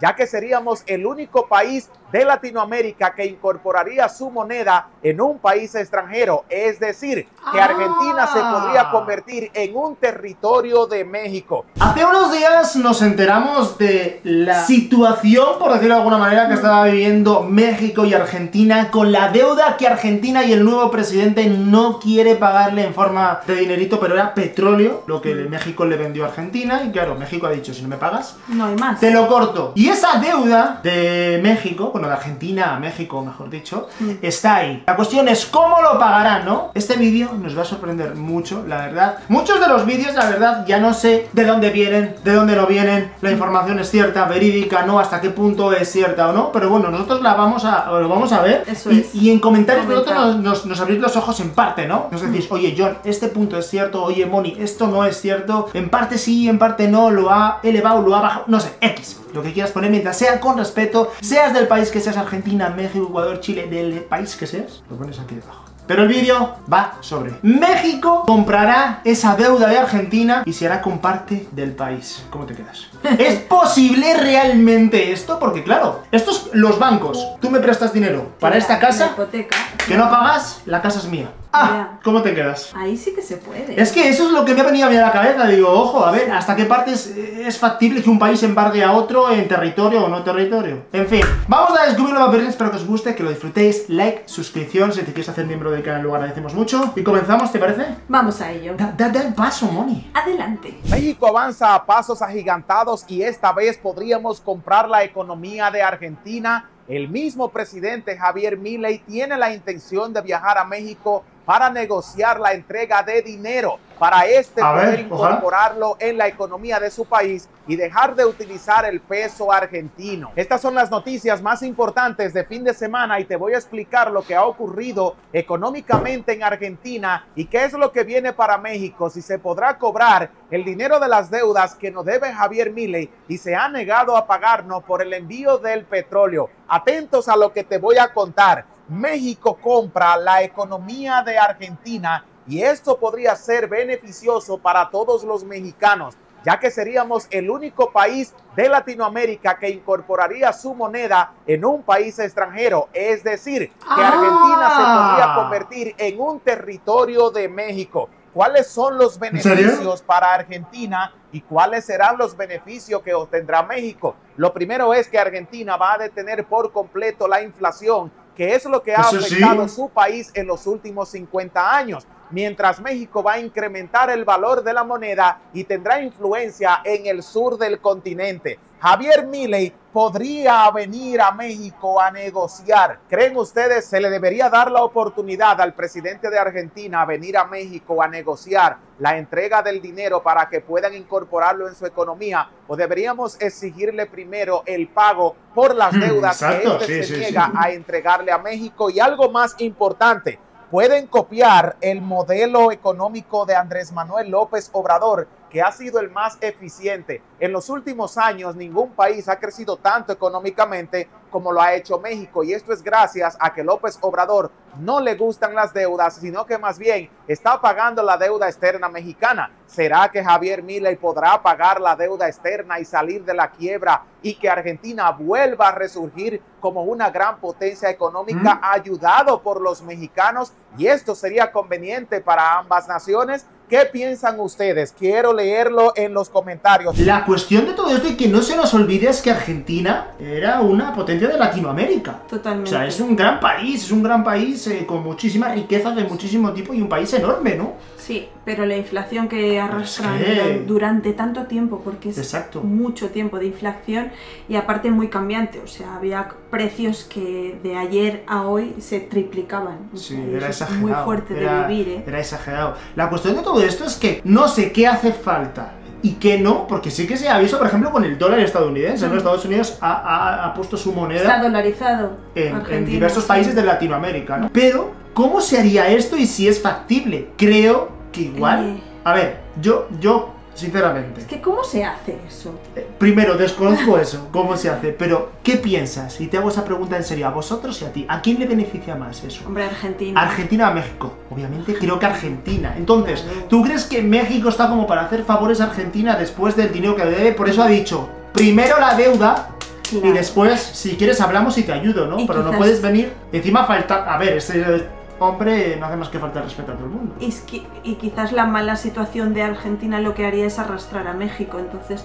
ya que seríamos el único país de Latinoamérica que incorporaría su moneda en un país extranjero, es decir, que Argentina se podría Ah. convertir en un territorio de México. Hace unos días nos enteramos de la situación, por decirlo de alguna manera, que estaba viviendo México y Argentina con la deuda que Argentina y el nuevo presidente no quiere pagarle en forma de dinerito, pero era petróleo, lo que México le vendió a Argentina. Y claro, México ha dicho, si no me pagas, No hay más. te lo corto. Y esa deuda de México, bueno, de Argentina a México, mejor dicho, está ahí. La cuestión es cómo lo pagarán, ¿no? Este vídeo nos va a sorprender mucho, la verdad. Muchos de los vídeos, la verdad, ya no sé de dónde vienen, de dónde no vienen. La información es cierta, verídica, no, hasta qué punto es cierta o no. Pero bueno, nosotros la vamos a, lo vamos a ver. Eso y, es. y en comentarios vosotros nos, nos, nos abrís los ojos en parte, ¿no? Nos decís, oye, John, este punto es cierto, oye, Moni, esto no es cierto. En parte sí, en parte no, lo ha elevado, lo ha bajado, no sé, X. Lo que quieras poner mientras sea con respeto, seas del país que seas, Argentina, México, Ecuador, Chile, del país que seas, lo pones aquí debajo. Pero el vídeo va sobre México comprará esa deuda de Argentina y se hará con parte del país. ¿Cómo te quedas? ¿Es posible realmente esto? Porque claro, estos los bancos. Tú me prestas dinero para esta la casa, hipoteca. Que no pagas, la casa es mía. Ah, Ya. ¿cómo te quedas? Ahí sí que se puede. Es que eso es lo que me ha venido a mí a la cabeza. Digo, ojo, a ver, ¿hasta qué parte es, es factible que un país embargue a otro en territorio o no territorio? En fin, vamos a descubrirlo, paperín. Espero que os guste, que lo disfrutéis. Like, suscripción, si te quieres hacer miembro del canal, lo agradecemos mucho. Y comenzamos, ¿te parece? Vamos a ello. Da, da, da el paso, Moni. Adelante. México avanza a pasos agigantados y esta vez podríamos comprar la economía de Argentina. El mismo presidente Javier Milei tiene la intención de viajar a México para negociar la entrega de dinero para este A poder ver, ojalá. incorporarlo en la economía de su país y dejar de utilizar el peso argentino. Estas son las noticias más importantes de fin de semana y te voy a explicar lo que ha ocurrido económicamente en Argentina y qué es lo que viene para México, si se podrá cobrar el dinero de las deudas que nos debe Javier Milei y se ha negado a pagarnos por el envío del petróleo. Atentos a lo que te voy a contar. México compra la economía de Argentina y esto podría ser beneficioso para todos los mexicanos, ya que seríamos el único país de Latinoamérica que incorporaría su moneda en un país extranjero, es decir, que Argentina se Ah. podría convertir en un territorio de México. ¿Cuáles son los beneficios para Argentina y cuáles serán los beneficios que obtendrá México? Lo primero es que Argentina va a detener por completo la inflación, que es lo que ha Eso sí. afectado su país en los últimos 50 años. Mientras México va a incrementar el valor de la moneda y tendrá influencia en el sur del continente. Javier Milei podría venir a México a negociar. ¿Creen ustedes se le debería dar la oportunidad al presidente de Argentina a venir a México a negociar la entrega del dinero para que puedan incorporarlo en su economía? ¿O deberíamos exigirle primero el pago por las Hmm, deudas exacto, que sí, éste se sí, niega sí. a entregarle a México? Y algo más importante, pueden copiar el modelo económico de Andrés Manuel López Obrador, que ha sido el más eficiente. En los últimos años, ningún país ha crecido tanto económicamente como lo ha hecho México. Y esto es gracias a que López Obrador no le gustan las deudas, sino que más bien está pagando la deuda externa mexicana. ¿Será que Javier Milei podrá pagar la deuda externa y salir de la quiebra y que Argentina vuelva a resurgir como una gran potencia económica ayudado por los mexicanos? Y esto sería conveniente para ambas naciones. ¿Qué piensan ustedes? Quiero leerlo en los comentarios. La cuestión de todo esto y que no se nos olvide es que Argentina era una potencia de Latinoamérica. O Totalmente. sea, es un gran país, es un gran país eh, con muchísimas riquezas de muchísimo tipo y un país enorme, ¿no? Sí, pero la inflación que arrastran Es que- durante tanto tiempo, porque es Exacto. mucho tiempo de inflación y aparte muy cambiante, o sea, había precios que de ayer a hoy se triplicaban. O Sí, sea, y era exagerado. muy fuerte era, de vivir, ¿eh? Era exagerado. La cuestión de todo esto es que no sé qué hace falta y qué no, porque sí que se ha visto, por ejemplo, con el dólar estadounidense. ¿no? Mm. Estados Unidos ha, ha- ha puesto su Está moneda dolarizado. en, diversos sí. países de Latinoamérica, ¿no? Pero, ¿cómo se haría esto y si es factible? Creo que igual. Eh. A ver, yo, yo, sinceramente. Es que ¿cómo se hace eso? Eh, Primero, desconozco eso, cómo se hace, pero ¿qué piensas? Y te hago esa pregunta en serio, a vosotros y a ti, ¿a quién le beneficia más eso? Hombre, Argentina. Argentina a México. Obviamente creo que Argentina. Entonces, Claro. ¿tú crees que México está como para hacer favores a Argentina después del dinero que le debe? Por eso ha dicho, primero la deuda Claro. Y después, si quieres, hablamos y te ayudo, ¿no? Y Pero no puedes venir. Encima falta. A ver, este hombre no hace más que faltar respeto a todo el mundo. Y, es que- y quizás la mala situación de Argentina lo que haría es arrastrar a México, entonces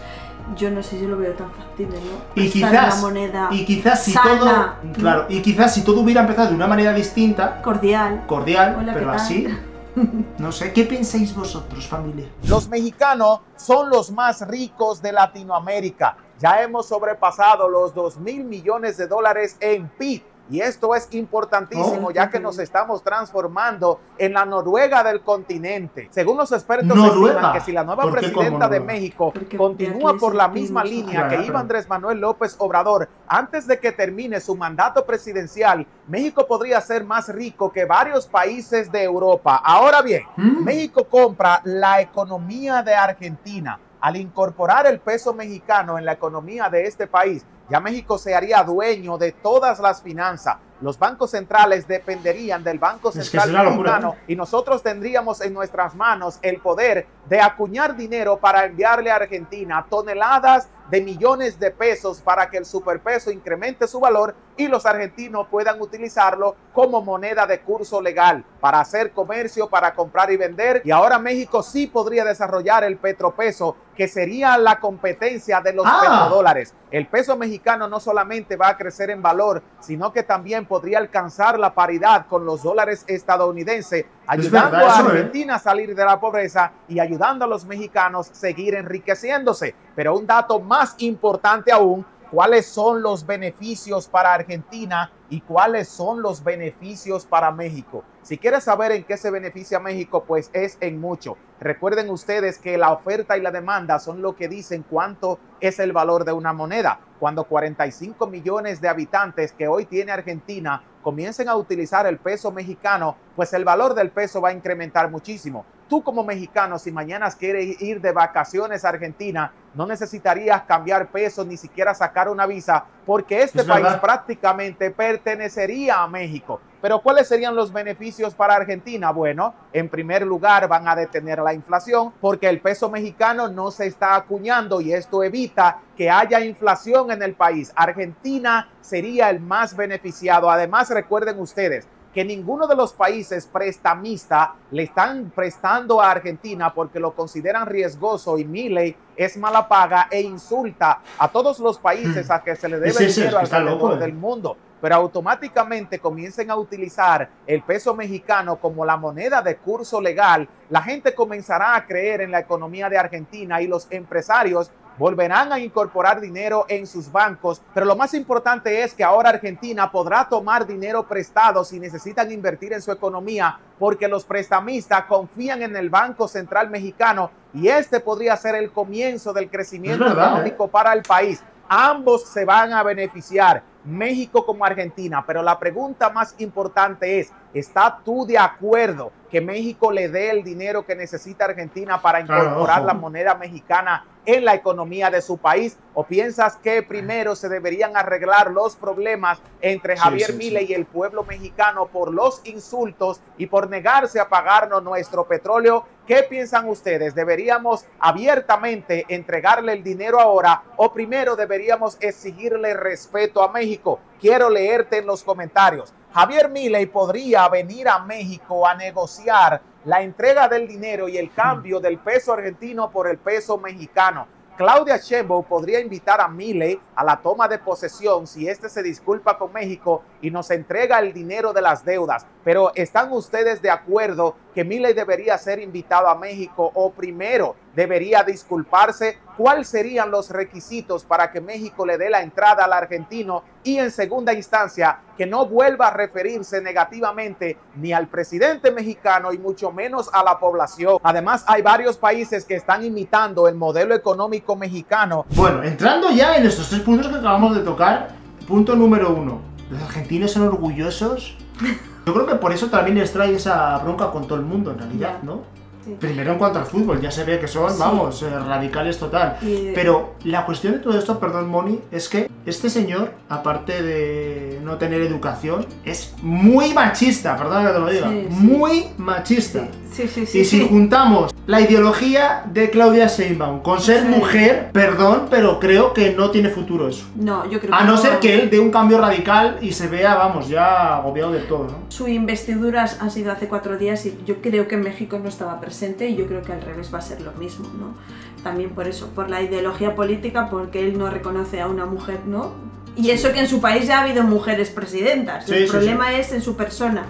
yo no sé si lo veo tan factible, ¿no? Y quizás, moneda y quizás si sana, todo, claro, y quizás si todo hubiera empezado de una manera distinta, cordial. cordial, Hola, ¿qué pero así, no sé, ¿qué pensáis vosotros, familia? Los mexicanos son los más ricos de Latinoamérica. Ya hemos sobrepasado los 2 mil millones de dólares en PIB. Y esto es importantísimo Oh, ya que nos estamos transformando en la Noruega del continente. Según los expertos Noruega. estiman que si la nueva ¿Por qué como presidenta de? México Porque continúa por la misma línea Claro, que iba Andrés Manuel López Obrador antes de que termine su mandato presidencial, México podría ser más rico que varios países de Europa. Ahora bien, ¿Mm? México compra la economía de Argentina. Al incorporar el peso mexicano en la economía de este país, ya México se haría dueño de todas las finanzas. Los bancos centrales dependerían del Banco Central mexicano y nosotros tendríamos en nuestras manos el poder de acuñar dinero para enviarle a Argentina toneladas de millones de pesos para que el superpeso incremente su valor y los argentinos puedan utilizarlo como moneda de curso legal para hacer comercio, para comprar y vender. Y ahora México sí podría desarrollar el petropeso, que sería la competencia de los Ah. petrodólares. El peso mexicano no solamente va a crecer en valor, sino que también podría alcanzar la paridad con los dólares estadounidenses, ayudando verdad, a ¿eh? Argentina a salir de la pobreza y ayudando a los mexicanos a seguir enriqueciéndose. Pero un dato más importante aún, ¿cuáles son los beneficios para Argentina y cuáles son los beneficios para México? Si quieres saber en qué se beneficia México, pues es en mucho. Recuerden ustedes que la oferta y la demanda son lo que dicen cuánto es el valor de una moneda. Cuando 45 millones de habitantes que hoy tiene Argentina comiencen a utilizar el peso mexicano, pues el valor del peso va a incrementar muchísimo. Tú como mexicano, si mañana quieres ir de vacaciones a Argentina, no necesitarías cambiar peso ni siquiera sacar una visa, porque este Es país verdad. prácticamente pertenecería a México. Pero ¿cuáles serían los beneficios para Argentina? Bueno, en primer lugar van a detener la inflación porque el peso mexicano no se está acuñando y esto evita que haya inflación en el país. Argentina sería el más beneficiado. Además, recuerden ustedes que ninguno de los países prestamistas le están prestando a Argentina porque lo consideran riesgoso y Milei es mala paga e insulta a todos los países a que se le debe ese, dinero alrededor loco, eh. del mundo. Pero automáticamente comiencen a utilizar el peso mexicano como la moneda de curso legal, la gente comenzará a creer en la economía de Argentina y los empresarios volverán a incorporar dinero en sus bancos, pero lo más importante es que ahora Argentina podrá tomar dinero prestado si necesitan invertir en su economía, porque los prestamistas confían en el Banco Central Mexicano y este podría ser el comienzo del crecimiento verdad, económico para el país. Ambos se van a beneficiar, México como Argentina, pero la pregunta más importante es, ¿está tú de acuerdo que México le dé el dinero que necesita Argentina para incorporar la moneda mexicana en la economía de su país? ¿O piensas que primero se deberían arreglar los problemas entre Javier sí, Milei sí. y el pueblo mexicano por los insultos y por negarse a pagarnos nuestro petróleo? ¿Qué piensan ustedes? ¿Deberíamos abiertamente entregarle el dinero ahora o primero deberíamos exigirle respeto a México? Quiero leerte en los comentarios. Javier Milei podría venir a México a negociar la entrega del dinero y el cambio del peso argentino por el peso mexicano. Claudia Sheinbaum podría invitar a Milei a la toma de posesión si este se disculpa con México y nos entrega el dinero de las deudas. Pero ¿están ustedes de acuerdo que Milei debería ser invitado a México o primero debería disculparse? ¿Cuáles serían los requisitos para que México le dé la entrada al argentino? Y en segunda instancia, que no vuelva a referirse negativamente ni al presidente mexicano y mucho menos a la población. Además, hay varios países que están imitando el modelo económico mexicano Bueno, entrando ya en estos tres puntos que acabamos de tocar, punto número uno. Los argentinos son orgullosos. Yo creo que por eso también les trae esa bronca con todo el mundo, en realidad. ¿no? Sí. Primero en cuanto al fútbol, ya se ve que son, Sí. vamos, eh, radicales total. Y- Pero la cuestión de todo esto, perdón, Moni, es que este señor, aparte de no tener educación, es muy machista, perdón que te lo diga. Sí. Muy machista. Sí, Sí, sí, sí. y si juntamos la ideología de Claudia Sheinbaum con ser mujer, perdón, pero creo que no tiene futuro eso. No, yo creo A que no ser que él dé un cambio radical y se vea, vamos, ya agobiado de todo, ¿no? Su investidura ha sido hace cuatro días y yo creo que México no estaba presente y yo creo que al revés va a ser lo mismo, ¿no? También por eso, por la ideología política, porque él no reconoce a una mujer, ¿no? Y eso que en su país ya ha habido mujeres presidentas. El problema es en su persona.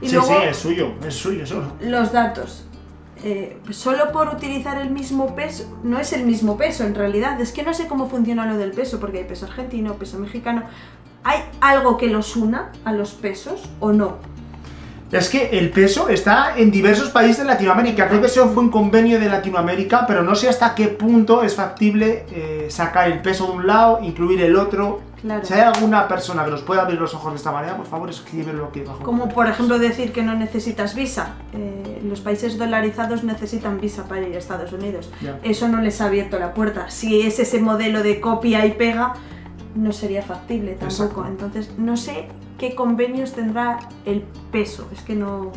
Y sí, luego, sí, es suyo, es suyo solo. los datos. Eh, solo por utilizar el mismo peso, no es el mismo peso en realidad, es que no sé cómo funciona lo del peso, porque hay peso argentino, peso mexicano. ¿Hay algo que los una a los pesos o no? Es que el peso está en diversos países de Latinoamérica. Creo que eso fue un convenio de Latinoamérica, pero no sé hasta qué punto es factible eh, sacar el peso de un lado, incluir el otro. Claro. Si hay alguna persona que nos pueda abrir los ojos de esta manera, por favor, escríbelo aquí abajo. Como por ejemplo decir que no necesitas visa. Eh, los países dolarizados necesitan visa para ir a Estados Unidos. Eso no les ha abierto la puerta. Si es ese modelo de copia y pega, no sería factible tampoco. Exacto. Entonces, no sé qué convenios tendrá el peso. Es que no.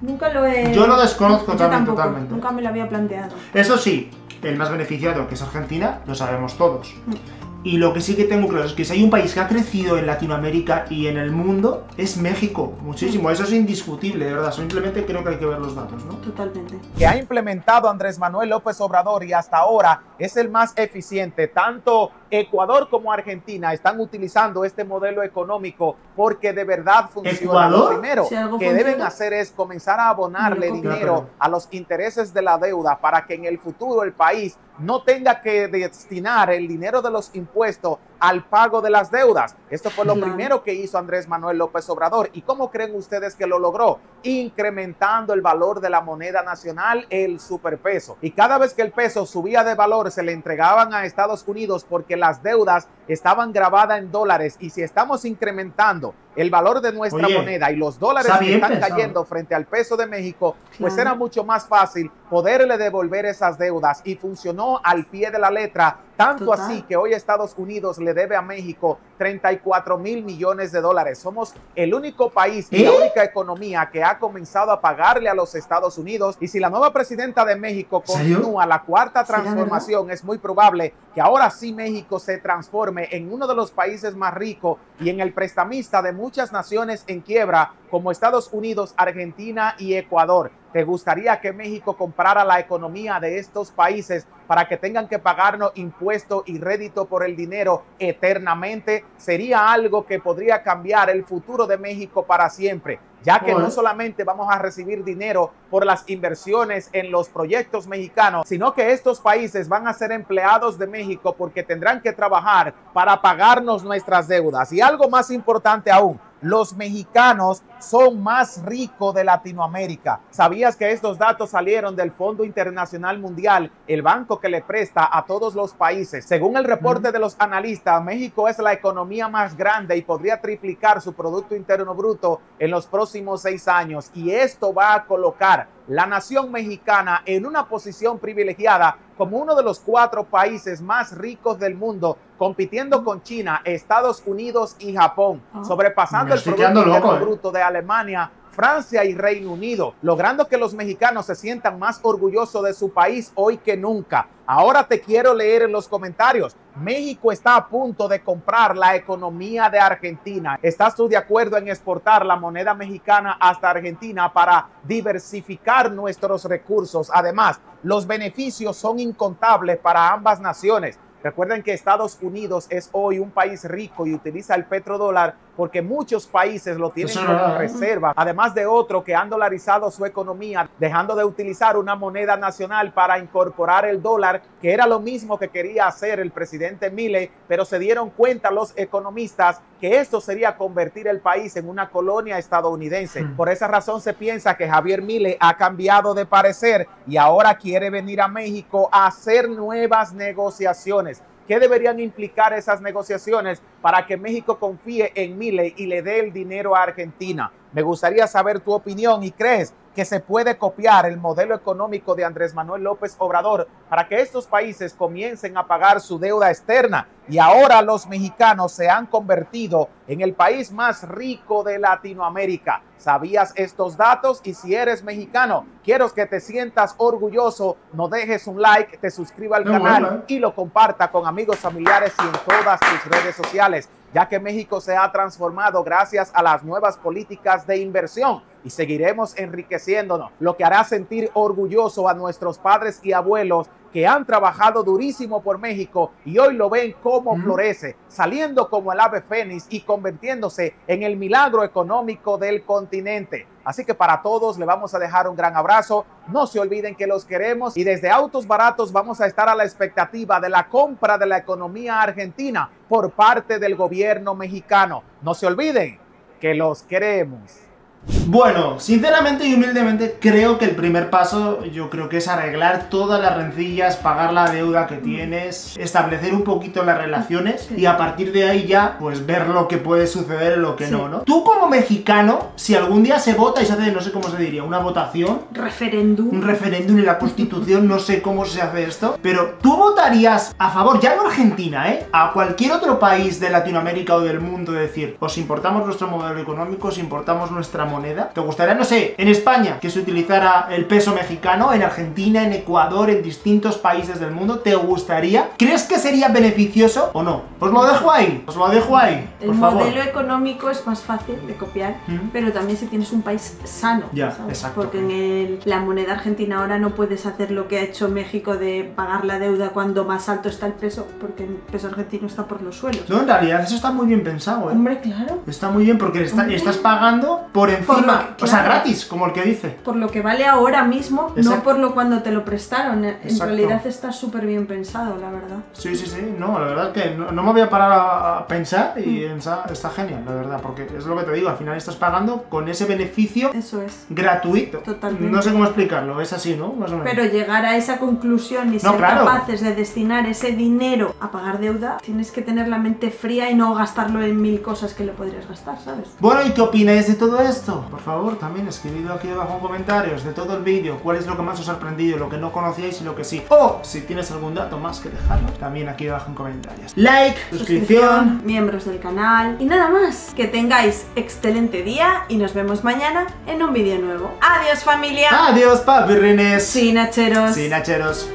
Nunca lo he. Yo lo desconozco Yo también tampoco, totalmente. Nunca me lo había planteado. Eso sí, el más beneficiado, que es Argentina, lo sabemos todos. Mm. Y lo que sí que tengo claro es que si hay un país que ha crecido en Latinoamérica y en el mundo, es México. Muchísimo. Eso es indiscutible, de verdad. Simplemente creo que hay que ver los datos, ¿no? Totalmente. que ha implementado Andrés Manuel López Obrador y hasta ahora es el más eficiente. Tanto Ecuador como Argentina están utilizando este modelo económico porque de verdad funciona. ¿Ecuador? Lo primero Si que funciona, deben hacer es comenzar a abonarle dinero Claro. a los intereses de la deuda para que en el futuro el país no tenga que destinar el dinero de los impuestos al pago de las deudas. Esto fue lo Claro. primero que hizo Andrés Manuel López Obrador. ¿Y cómo creen ustedes que lo logró? Incrementando el valor de la moneda nacional, el superpeso. Y cada vez que el peso subía de valor, se le entregaban a Estados Unidos porque las deudas estaban grabadas en dólares. Y si estamos incrementando el valor de nuestra Oye, moneda y los dólares que están cayendo frente al peso de México, pues Claro. era mucho más fácil poderle devolver esas deudas. Y funcionó al pie de la letra. Tanto Total. así que hoy Estados Unidos le debe a México 34 mil millones de dólares. Somos el único país y la ¿Eh? única economía que ha comenzado a pagarle a los Estados Unidos. Y si la nueva presidenta de México continúa la cuarta ¿Será transformación, es muy probable que ahora sí México se transforme en uno de los países más ricos y en el prestamista de muchas naciones en quiebra como Estados Unidos, Argentina y Ecuador. ¿Te gustaría que México comprara la economía de estos países para que tengan que pagarnos impuesto y rédito por el dinero eternamente? Sería algo que podría cambiar el futuro de México para siempre, ya que no solamente vamos a recibir dinero por las inversiones en los proyectos mexicanos, sino que estos países van a ser empleados de México porque tendrán que trabajar para pagarnos nuestras deudas. Y algo más importante aún, los mexicanos son más ricos de Latinoamérica. ¿Sabías que estos datos salieron del Fondo Internacional Mundial, el banco que le presta a todos los países? Según el reporte de los analistas, México es la economía más grande y podría triplicar su Producto Interno Bruto en los próximos seis años. Y esto va a colocar la nación mexicana en una posición privilegiada como uno de los cuatro países más ricos del mundo, compitiendo con China, Estados Unidos y Japón, Ah. sobrepasando el Producto Interno eh. Bruto de Alemania, Francia y Reino Unido, logrando que los mexicanos se sientan más orgullosos de su país hoy que nunca. Ahora te quiero leer en los comentarios. México está a punto de comprar la economía de Argentina. ¿Estás tú de acuerdo en exportar la moneda mexicana hasta Argentina para diversificar nuestros recursos? Además, los beneficios son incontables para ambas naciones. Recuerden que Estados Unidos es hoy un país rico y utiliza el petrodólar porque muchos países lo tienen como reserva, además de otro que han dolarizado su economía, dejando de utilizar una moneda nacional para incorporar el dólar, que era lo mismo que quería hacer el presidente Milei, pero se dieron cuenta los economistas que esto sería convertir el país en una colonia estadounidense. Hmm. Por esa razón se piensa que Javier Milei ha cambiado de parecer y ahora quiere venir a México a hacer nuevas negociaciones. ¿Qué deberían implicar esas negociaciones para que México confíe en Milei y le dé el dinero a Argentina? Me gustaría saber tu opinión y crees que se puede copiar el modelo económico de Andrés Manuel López Obrador para que estos países comiencen a pagar su deuda externa y ahora los mexicanos se han convertido en el país más rico de Latinoamérica. ¿Sabías estos datos? Y si eres mexicano, quiero que te sientas orgulloso, no dejes un like, te suscriba al canal y lo comparta con amigos, familiares y en todas tus redes sociales, ya que México se ha transformado gracias a las nuevas políticas de inversión y seguiremos enriqueciéndonos, lo que hará sentir orgulloso a nuestros padres y abuelos que han trabajado durísimo por México y hoy lo ven como florece, saliendo como el ave fénix y convirtiéndose en el milagro económico del continente. Así que para todos le vamos a dejar un gran abrazo. No se olviden que los queremos y desde Autos Baratos vamos a estar a la expectativa de la compra de la economía argentina por parte del gobierno mexicano. No se olviden que los queremos. Bueno, sinceramente y humildemente creo que el primer paso yo creo que es arreglar todas las rencillas, pagar la deuda que tienes, establecer un poquito las relaciones y a partir de ahí ya pues ver lo que puede suceder y lo que no, ¿no? Tú como mexicano, si algún día se vota y se hace, no sé cómo se diría, una votación, referéndum, un referéndum en la constitución, no sé cómo se hace esto, pero tú votarías a favor, ya no Argentina, ¿eh? A cualquier otro país de Latinoamérica o del mundo, decir, os importamos nuestro modelo económico, os importamos nuestra moneda ¿Te gustaría, no sé, en España que se utilizara el peso mexicano, en Argentina, en Ecuador, en distintos países del mundo? ¿Te gustaría? ¿Crees que sería beneficioso o no? Os lo dejo ahí, os lo dejo ahí. El modelo económico es más fácil de copiar, pero también si tienes un país sano. Ya, exacto. Porque en la moneda argentina ahora no puedes hacer lo que ha hecho México de pagar la deuda cuando más alto está el peso, porque el peso argentino está por los suelos. No, en realidad eso está muy bien pensado, ¿eh? Hombre, claro. Está muy bien porque estás pagando por encima o sea, gratis, como el que dice. Por lo que vale ahora mismo, no por lo cuando te lo prestaron. En realidad está súper bien pensado, la verdad. Sí, sí, sí. No, la verdad que no, me voy a parar a, pensar y mm. está, genial, la verdad, porque es lo que te digo, al final estás pagando con ese beneficio Eso es. gratuito. Totalmente. No sé cómo explicarlo, es así, ¿no? Pero llegar a esa conclusión y ser capaces de destinar ese dinero a pagar deuda, tienes que tener la mente fría y no gastarlo en mil cosas que lo podrías gastar, ¿sabes? Bueno, ¿y qué opináis de todo esto? Por favor, también escribidlo aquí debajo en comentarios de todo el vídeo, cuál es lo que más os ha sorprendido, lo que no conocíais y lo que sí. O si tienes algún dato más que dejarlo, también aquí debajo en comentarios. Like, suscripción, miembros del canal y nada más. Que tengáis excelente día y nos vemos mañana en un vídeo nuevo. Adiós familia. Adiós papirrines. Sin hacheros. Sin hacheros.